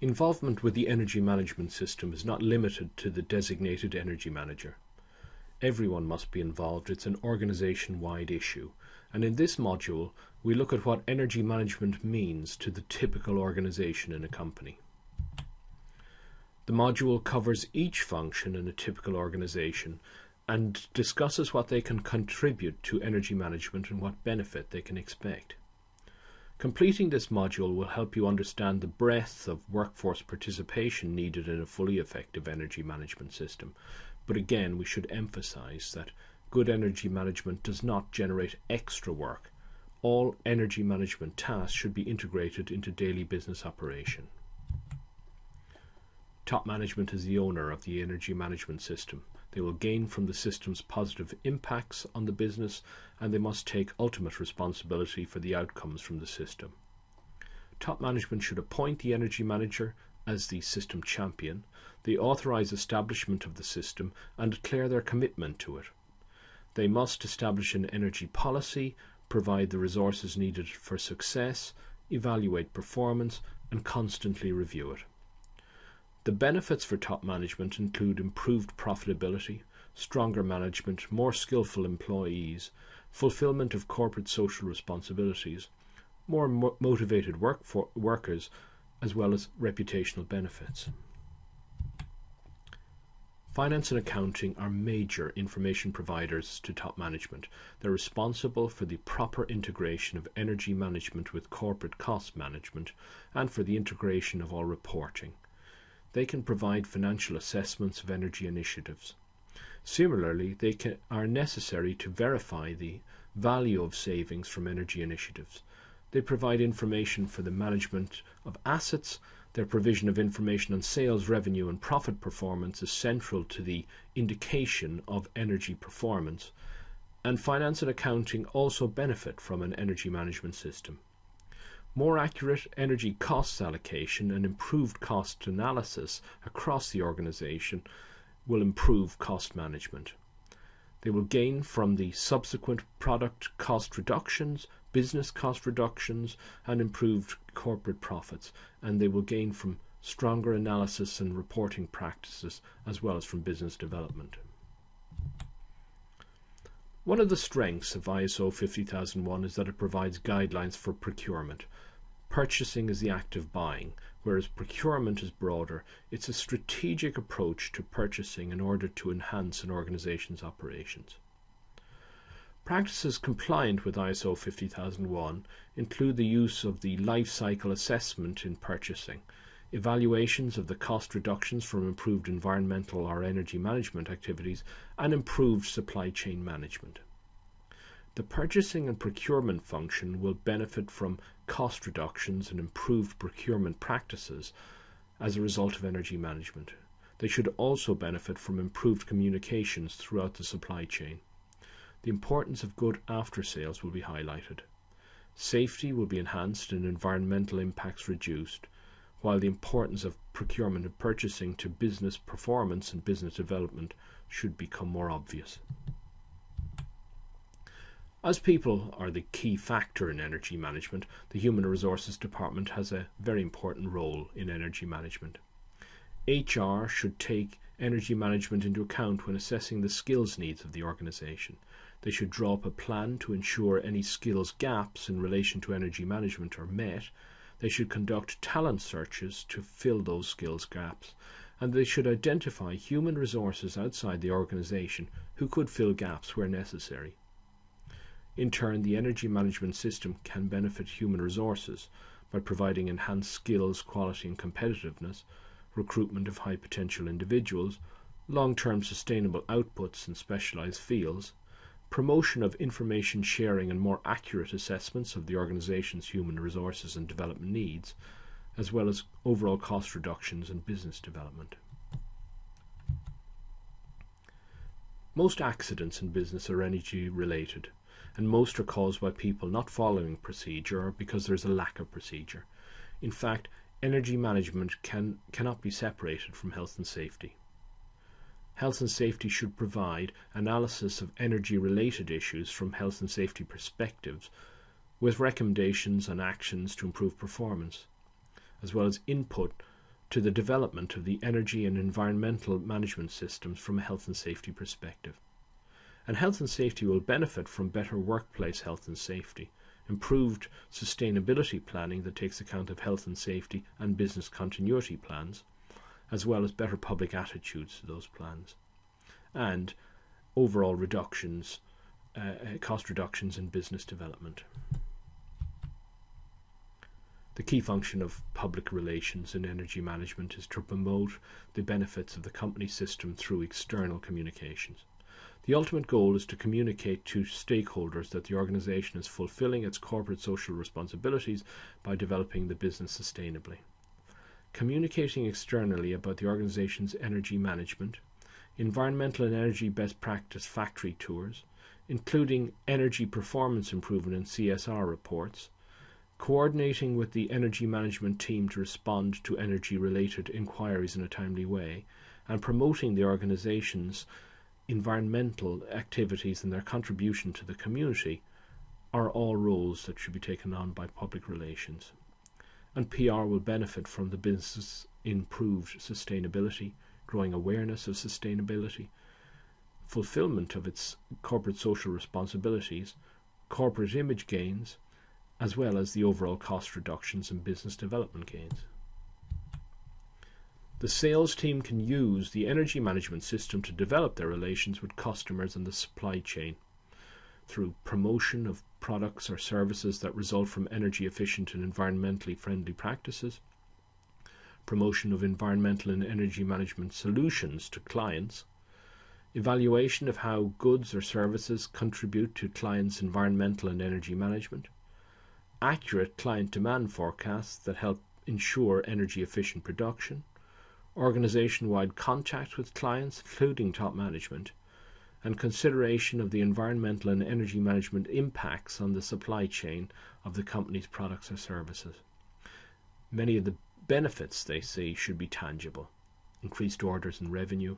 Involvement with the energy management system is not limited to the designated energy manager. Everyone must be involved. It's an organization wide issue. And in this module, we look at what energy management means to the typical organization in a company. The module covers each function in a typical organization and discusses what they can contribute to energy management and what benefit they can expect. Completing this module will help you understand the breadth of workforce participation needed in a fully effective energy management system but again, we should emphasize that good energy management does not generate extra work. All energy management tasks should be integrated into daily business operation. Top management is the owner of the energy management system. They will gain from the system's positive impacts on the business and they must take ultimate responsibility for the outcomes from the system. Top management should appoint the energy manager as the system champion they authorize establishment of the system and declare their commitment to it. They must establish an energy policy, provide the resources needed for success, evaluate performance, and constantly review it. The benefits for top management include improved profitability, stronger management, more skillful employees, fulfillment of corporate social responsibilities, more mo motivated work workers, as well as reputational benefits. Finance and accounting are major information providers to top management. They're responsible for the proper integration of energy management with corporate cost management and for the integration of all reporting. They can provide financial assessments of energy initiatives. Similarly, they can, are necessary to verify the value of savings from energy initiatives. They provide information for the management of assets their provision of information on sales revenue and profit performance is central to the indication of energy performance, and finance and accounting also benefit from an energy management system. More accurate energy costs allocation and improved cost analysis across the organization will improve cost management. They will gain from the subsequent product cost reductions, business cost reductions, and improved corporate profits, and they will gain from stronger analysis and reporting practices as well as from business development. One of the strengths of ISO 50001 is that it provides guidelines for procurement. Purchasing is the act of buying, whereas procurement is broader. It's a strategic approach to purchasing in order to enhance an organization's operations. Practices compliant with ISO 50001 include the use of the life cycle assessment in purchasing, evaluations of the cost reductions from improved environmental or energy management activities, and improved supply chain management. The purchasing and procurement function will benefit from cost reductions and improved procurement practices as a result of energy management. They should also benefit from improved communications throughout the supply chain. The importance of good after sales will be highlighted. Safety will be enhanced and environmental impacts reduced, while the importance of procurement and purchasing to business performance and business development should become more obvious. As people are the key factor in energy management, the Human Resources Department has a very important role in energy management. HR should take energy management into account when assessing the skills needs of the organisation. They should draw up a plan to ensure any skills gaps in relation to energy management are met. They should conduct talent searches to fill those skills gaps. And they should identify human resources outside the organisation who could fill gaps where necessary. In turn, the energy management system can benefit human resources by providing enhanced skills, quality, and competitiveness, recruitment of high potential individuals, long term sustainable outputs in specialized fields, promotion of information sharing and more accurate assessments of the organization's human resources and development needs, as well as overall cost reductions and business development. Most accidents in business are energy related and most are caused by people not following procedure or because there's a lack of procedure. In fact, energy management can, cannot be separated from health and safety. Health and safety should provide analysis of energy related issues from health and safety perspectives with recommendations and actions to improve performance, as well as input to the development of the energy and environmental management systems from a health and safety perspective. And health and safety will benefit from better workplace health and safety, improved sustainability planning that takes account of health and safety and business continuity plans, as well as better public attitudes to those plans, and overall reductions, uh, uh cost reductions in business development. The key function of public relations in energy management is to promote the benefits of the company system through external communications. The ultimate goal is to communicate to stakeholders that the organization is fulfilling its corporate social responsibilities by developing the business sustainably. Communicating externally about the organization's energy management, environmental and energy best practice factory tours, including energy performance improvement and CSR reports, coordinating with the energy management team to respond to energy related inquiries in a timely way, and promoting the organization's environmental activities and their contribution to the community are all roles that should be taken on by public relations. And PR will benefit from the business improved sustainability, growing awareness of sustainability, fulfillment of its corporate social responsibilities, corporate image gains, as well as the overall cost reductions and business development gains. The sales team can use the energy management system to develop their relations with customers and the supply chain through promotion of products or services that result from energy efficient and environmentally friendly practices, promotion of environmental and energy management solutions to clients, evaluation of how goods or services contribute to clients' environmental and energy management, accurate client demand forecasts that help ensure energy efficient production, organization wide contact with clients, including top management, and consideration of the environmental and energy management impacts on the supply chain of the company's products or services. Many of the benefits they see should be tangible increased orders and revenue,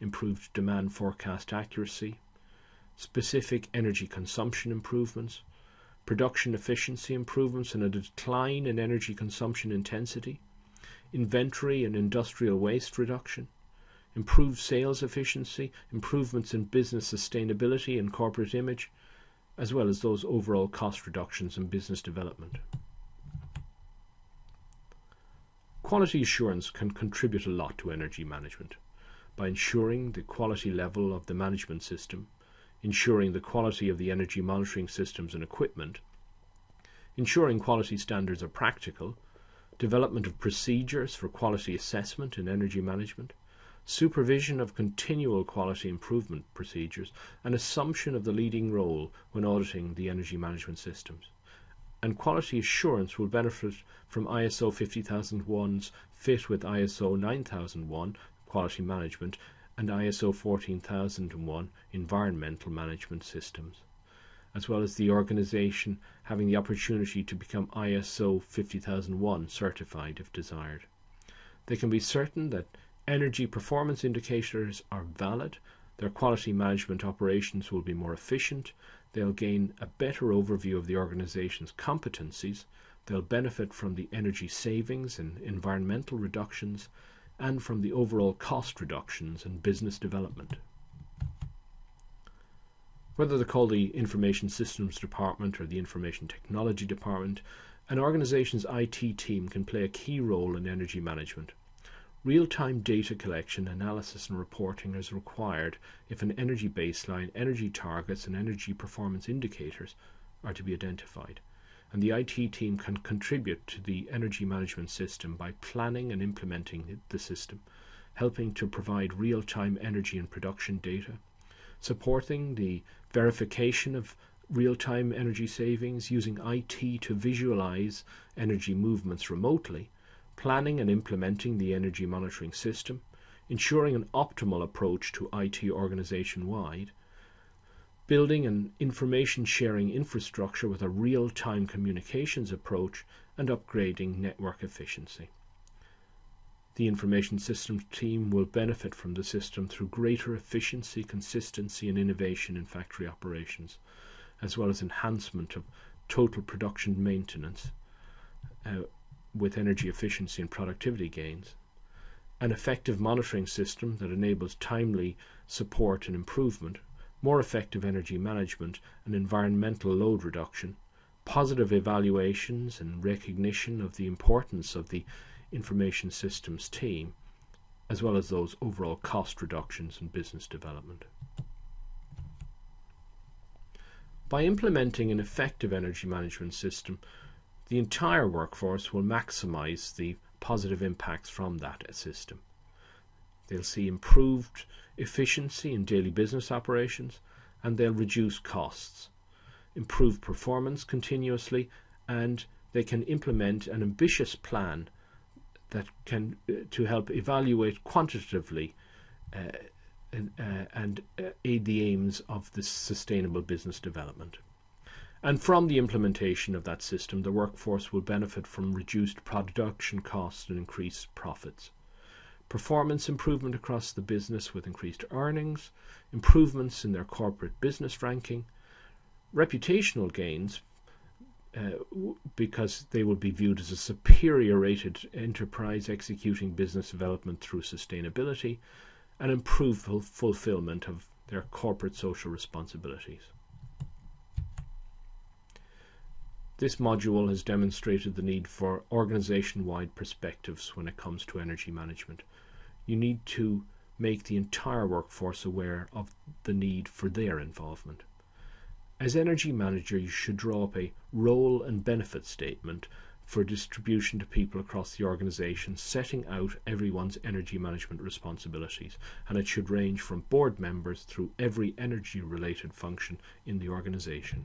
improved demand forecast accuracy, specific energy consumption improvements, production efficiency improvements and a decline in energy consumption intensity, inventory and industrial waste reduction, improved sales efficiency, improvements in business sustainability and corporate image, as well as those overall cost reductions in business development. Quality assurance can contribute a lot to energy management by ensuring the quality level of the management system ensuring the quality of the energy monitoring systems and equipment, ensuring quality standards are practical, development of procedures for quality assessment in energy management, supervision of continual quality improvement procedures, and assumption of the leading role when auditing the energy management systems. And quality assurance will benefit from ISO 50001's fit with ISO 9001 quality management and ISO 14001 environmental management systems, as well as the organization having the opportunity to become ISO 50001 certified if desired. They can be certain that energy performance indicators are valid, their quality management operations will be more efficient, they'll gain a better overview of the organization's competencies, they'll benefit from the energy savings and environmental reductions, and from the overall cost reductions and business development. Whether they're called the Information Systems Department or the Information Technology Department, an organization's IT team can play a key role in energy management. Real time data collection, analysis, and reporting is required if an energy baseline, energy targets, and energy performance indicators are to be identified. And the IT team can contribute to the energy management system by planning and implementing the system, helping to provide real time energy and production data, supporting the verification of real time energy savings using IT to visualize energy movements remotely, planning and implementing the energy monitoring system, ensuring an optimal approach to IT organization wide, building an information sharing infrastructure with a real time communications approach, and upgrading network efficiency. The information systems team will benefit from the system through greater efficiency, consistency, and innovation in factory operations, as well as enhancement of total production maintenance uh, with energy efficiency and productivity gains, an effective monitoring system that enables timely support and improvement, more effective energy management and environmental load reduction, positive evaluations and recognition of the importance of the information systems team, as well as those overall cost reductions and business development. By implementing an effective energy management system, the entire workforce will maximize the positive impacts from that system. They'll see improved efficiency in daily business operations and they'll reduce costs, improve performance continuously, and they can implement an ambitious plan that can uh, to help evaluate quantitatively uh, and, uh, and uh, aid the aims of the sustainable business development. And from the implementation of that system, the workforce will benefit from reduced production costs and increased profits. Performance improvement across the business with increased earnings, improvements in their corporate business ranking, reputational gains uh, because they will be viewed as a superior rated enterprise executing business development through sustainability and improved fulfillment of their corporate social responsibilities. This module has demonstrated the need for organization-wide perspectives when it comes to energy management. You need to make the entire workforce aware of the need for their involvement. As energy manager, you should draw up a role and benefit statement for distribution to people across the organization, setting out everyone's energy management responsibilities. And it should range from board members through every energy related function in the organization.